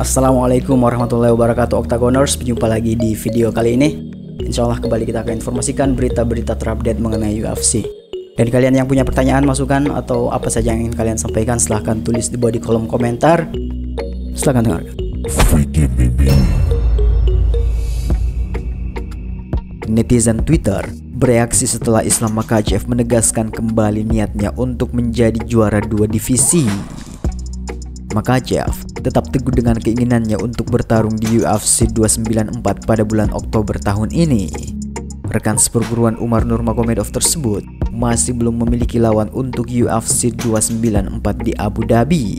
Assalamualaikum warahmatullahi wabarakatuh Octagoners. Berjumpa lagi di video kali ini. Insya Allah kembali kita akan informasikan berita-berita terupdate mengenai UFC Dan kalian yang punya pertanyaan, masukan, atau apa saja yang ingin kalian sampaikan Silahkan tulis di bawah di kolom komentar. Silahkan dengarkan. Netizen Twitter bereaksi setelah Islam Makachev menegaskan kembali niatnya untuk menjadi juara dua divisi. Makachev tetap teguh dengan keinginannya untuk bertarung di UFC 294 pada bulan Oktober tahun ini. Rekan seperguruan Umar Nurmagomedov tersebut masih belum memiliki lawan untuk UFC 294 di Abu Dhabi.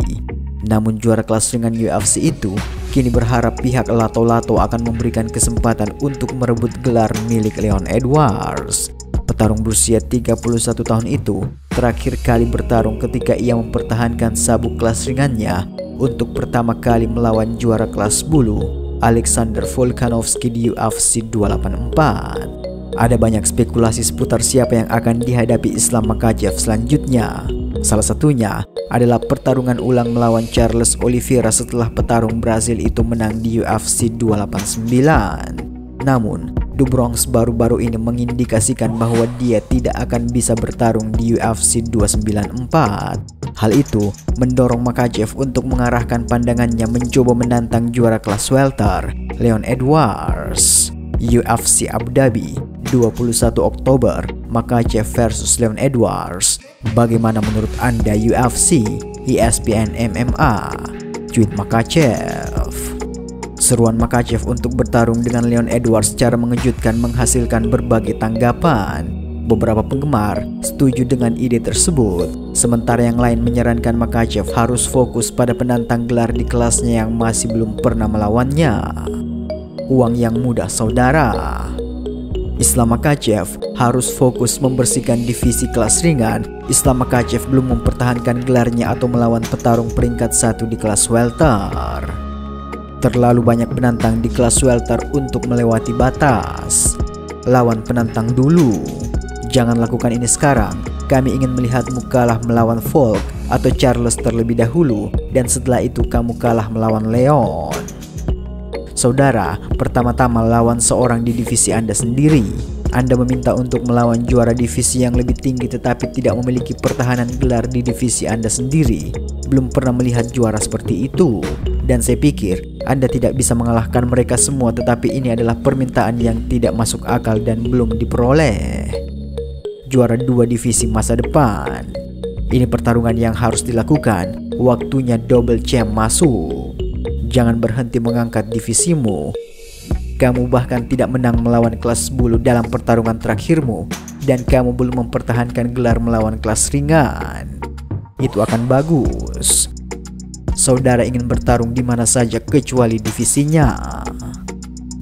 Namun juara kelas ringan UFC itu kini berharap pihak Lato-Lato akan memberikan kesempatan untuk merebut gelar milik Leon Edwards. Petarung berusia 31 tahun itu terakhir kali bertarung ketika ia mempertahankan sabuk kelas ringannya untuk pertama kali melawan juara kelas bulu Alexander Volkanovski di UFC 284. Ada banyak spekulasi seputar siapa yang akan dihadapi Islam Makachev selanjutnya. Salah satunya adalah pertarungan ulang melawan Charles Oliveira setelah petarung Brazil itu menang di UFC 289. Namun, The Bronx baru-baru ini mengindikasikan bahwa dia tidak akan bisa bertarung di UFC 294. Hal itu mendorong Makachev untuk mengarahkan pandangannya mencoba menantang juara kelas welter, Leon Edwards. UFC Abu Dhabi 21 Oktober, Makachev versus Leon Edwards. Bagaimana menurut Anda UFC, ESPN MMA? Tweet Makachev. Seruan Makachev untuk bertarung dengan Leon Edwards secara mengejutkan menghasilkan berbagai tanggapan. Beberapa penggemar setuju dengan ide tersebut, sementara yang lain menyarankan Makachev harus fokus pada penantang gelar di kelasnya yang masih belum pernah melawannya. Uang yang mudah saudara. Islam Makachev harus fokus membersihkan divisi kelas ringan. Islam Makachev belum mempertahankan gelarnya atau melawan petarung peringkat satu di kelas welter. Terlalu banyak penantang di kelas welter untuk melewati batas. Lawan penantang dulu. Jangan lakukan ini sekarang. Kami ingin melihatmu kalah melawan Volk atau Charles terlebih dahulu dan setelah itu kamu kalah melawan Leon. Saudara, pertama-tama lawan seorang di divisi Anda sendiri. Anda meminta untuk melawan juara divisi yang lebih tinggi tetapi tidak memiliki pertahanan gelar di divisi Anda sendiri. Belum pernah melihat juara seperti itu. Dan saya pikir Anda tidak bisa mengalahkan mereka semua tetapi ini adalah permintaan yang tidak masuk akal dan belum diperoleh. Juara dua divisi masa depan. Ini pertarungan yang harus dilakukan. Waktunya double champ masuk. Jangan berhenti mengangkat divisimu. Kamu bahkan tidak menang melawan kelas bulu dalam pertarungan terakhirmu dan kamu belum mempertahankan gelar melawan kelas ringan. Itu akan bagus saudara ingin bertarung di mana saja kecuali divisinya.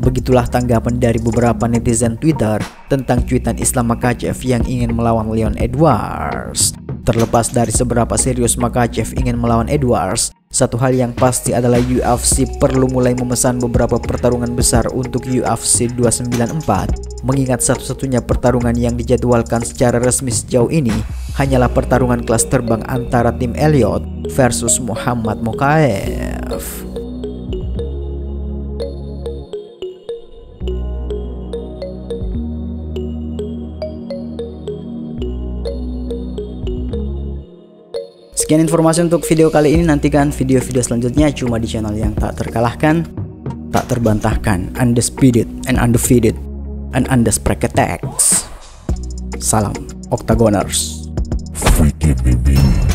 Begitulah tanggapan dari beberapa netizen Twitter tentang cuitan Islam Makachev yang ingin melawan Leon Edwards. Terlepas dari seberapa serius Makachev ingin melawan Edwards, satu hal yang pasti adalah UFC perlu mulai memesan beberapa pertarungan besar untuk UFC 294 mengingat satu-satunya pertarungan yang dijadwalkan secara resmi sejauh ini hanyalah pertarungan kelas terbang antara tim Elliot versus Muhammad Mokaev. Sekian informasi untuk video kali ini. Nantikan video-video selanjutnya cuma di channel yang tak terkalahkan, tak terbantahkan, undisputed and undefeated, and attacks. Salam Octagoners. Freaky baby.